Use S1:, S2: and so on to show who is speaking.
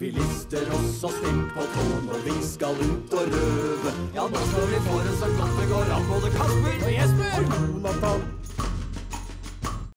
S1: Vi lister oss og stimp på tå når vi skal ut og røve. Ja, nå skal vi få det så godt